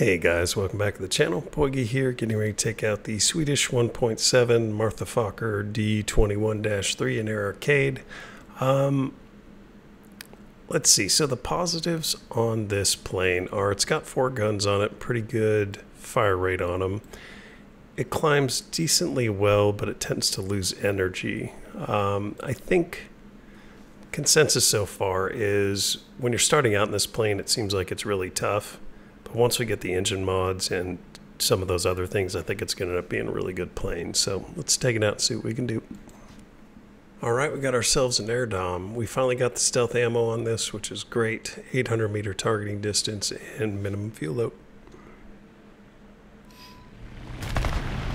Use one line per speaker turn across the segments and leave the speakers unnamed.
Hey guys, welcome back to the channel. Poigi here, getting ready to take out the Swedish 1.7 Martha Fokker D21-3 in Air Arcade. Um, let's see, so the positives on this plane are it's got four guns on it, pretty good fire rate on them. It climbs decently well, but it tends to lose energy. Um, I think consensus so far is when you're starting out in this plane, it seems like it's really tough once we get the engine mods and some of those other things, I think it's going to end up being a really good plane. So let's take it out and see what we can do. All right, we got ourselves an air dom. We finally got the stealth ammo on this, which is great. 800 meter targeting distance and minimum fuel load.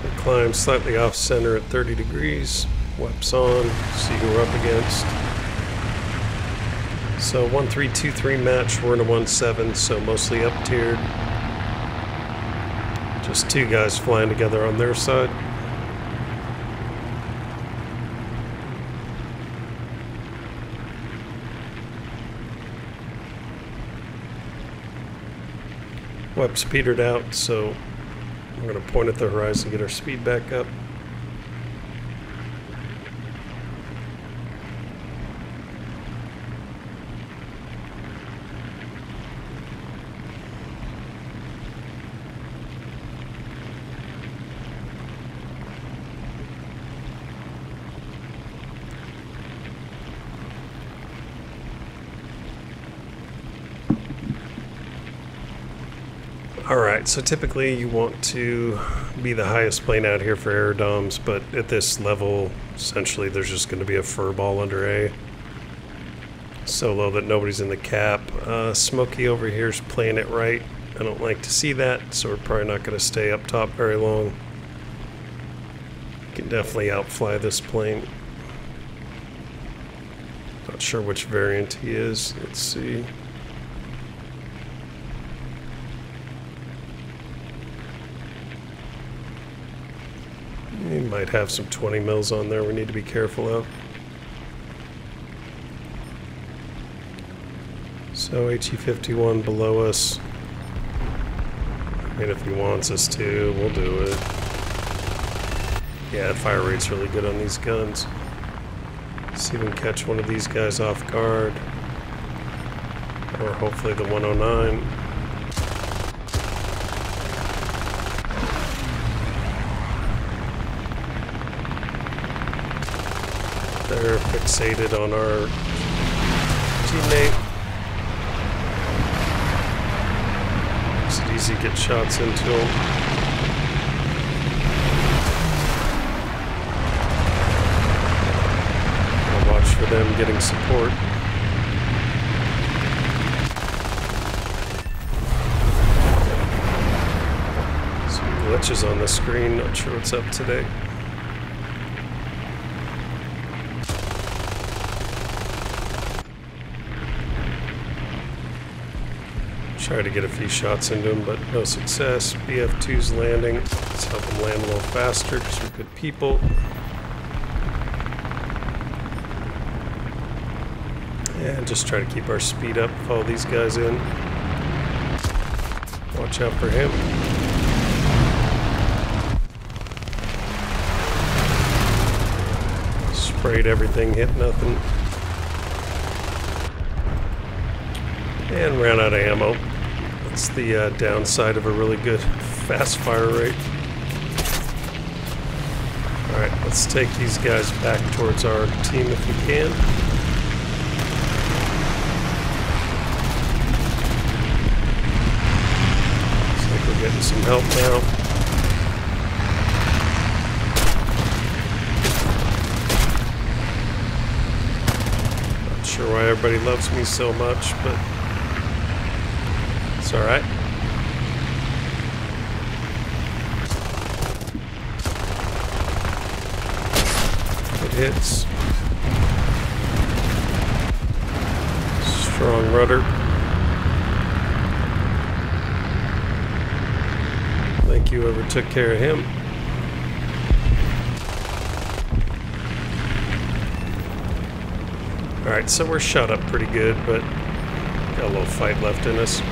We climb slightly off center at 30 degrees. Weps on, see who we're up against. So 1323 match, we're in a 1-7, so mostly up tiered. Just two guys flying together on their side. Wep's petered out, so we're going to point at the horizon, get our speed back up. Alright, so typically you want to be the highest plane out here for air doms, but at this level, essentially there's just going to be a fur ball under A. So low that nobody's in the cap. Uh, Smokey over here is playing it right. I don't like to see that, so we're probably not going to stay up top very long. Can definitely outfly this plane. Not sure which variant he is. Let's see. He might have some 20 mils on there we need to be careful of. So HE51 below us. I mean, if he wants us to, we'll do it. Yeah, fire rate's really good on these guns. See if we can catch one of these guys off guard. Or hopefully the 109. They're fixated on our teammate. Makes it easy to get shots into watch for them getting support. Some glitches on the screen, not sure what's up today. Try to get a few shots into him, but no success. BF2's landing. Let's help him land a little faster because we're good people. And just try to keep our speed up, follow these guys in. Watch out for him. Sprayed everything, hit nothing. And ran out of ammo. That's the uh, downside of a really good fast fire rate. Alright, let's take these guys back towards our team if we can. Looks like we're getting some help now. Not sure why everybody loves me so much, but it's alright. It hits. Strong rudder. Thank you whoever took care of him. Alright, so we're shot up pretty good, but got a little fight left in us.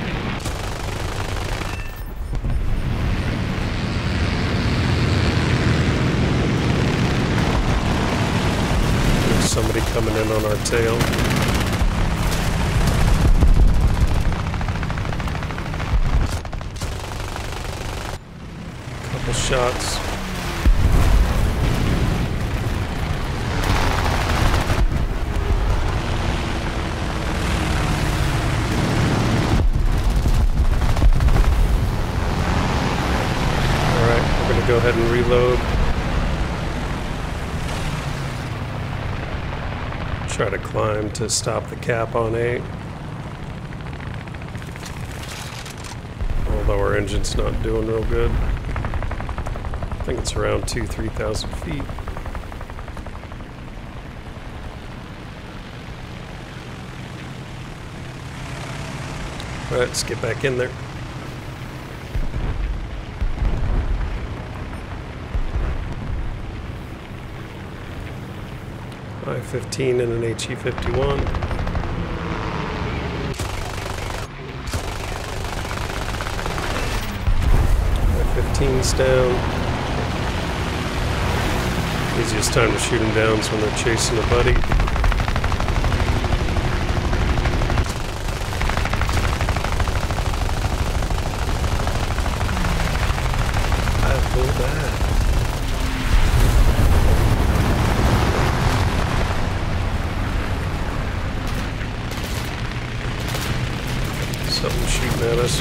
Land on our tail. Couple shots. All right, we're gonna go ahead and reload. Try to climb to stop the cap on 8. Although our engine's not doing real good. I think it's around 2 3,000 feet. Alright, let's get back in there. I-15 and an E HE-51. I-15's down. Easiest time to shoot them down is when they're chasing a buddy. I pulled that. Something shooting at us.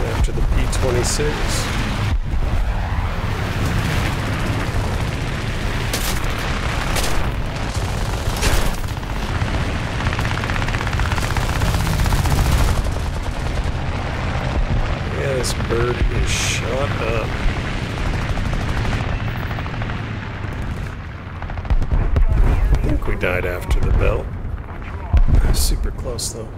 After the P-26. Yeah, this bird is shot up. I think we died after the bell. Super close though.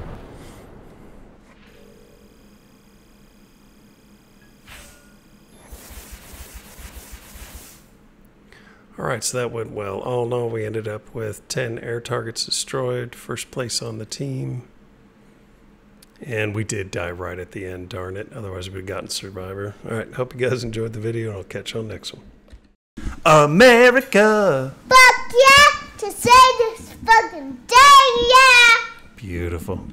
All right, so that went well. All in all, we ended up with 10 air targets destroyed, first place on the team. And we did die right at the end, darn it. Otherwise, we'd have gotten Survivor. All right, hope you guys enjoyed the video, and I'll catch you on next one. America!
Fuck yeah! To say this fucking day, yeah!
Beautiful.